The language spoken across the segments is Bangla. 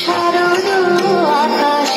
শারদ আকাশ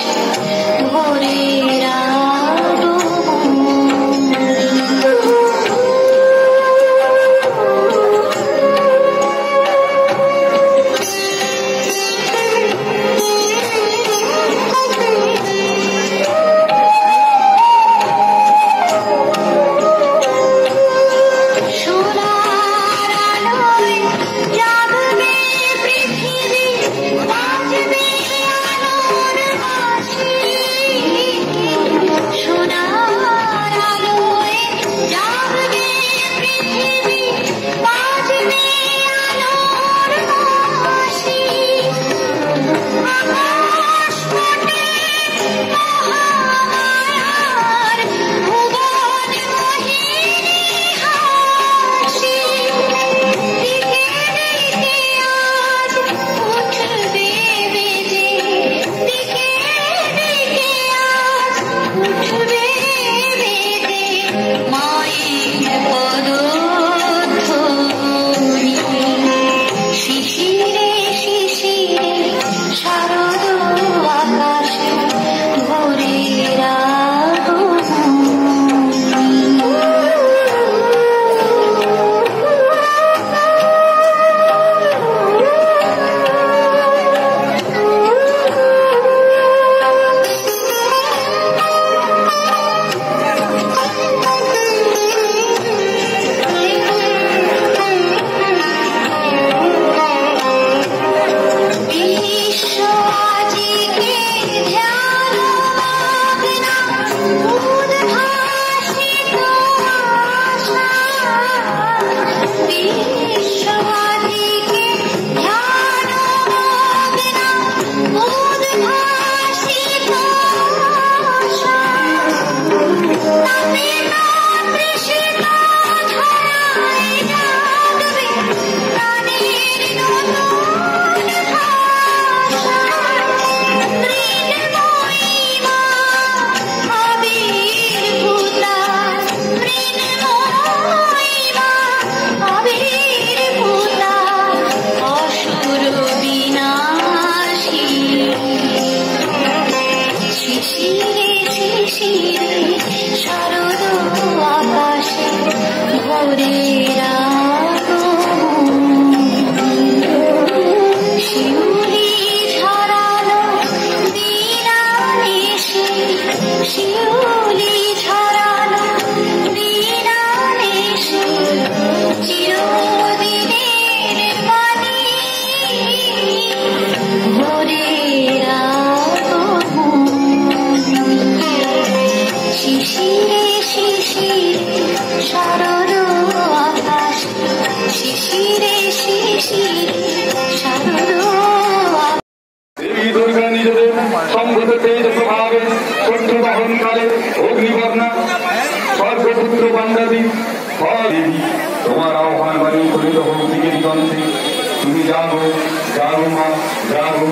তীরে শারদ আকাশে ভোরেরা শারদ আকাশ, শিশিরে শিশিরে শারদ আকাশ। দেবী দুর্গা নিজেদের সম্ভূত তেজ প্রভাবে সত্য দহনকালে অগ্নিবর্ণা স্বর্গপুত্র বান্দাদি দেবী তোমার আহ্বান বাণী করিল হোক দিকে তুমি জাগো জাগো মা জাগো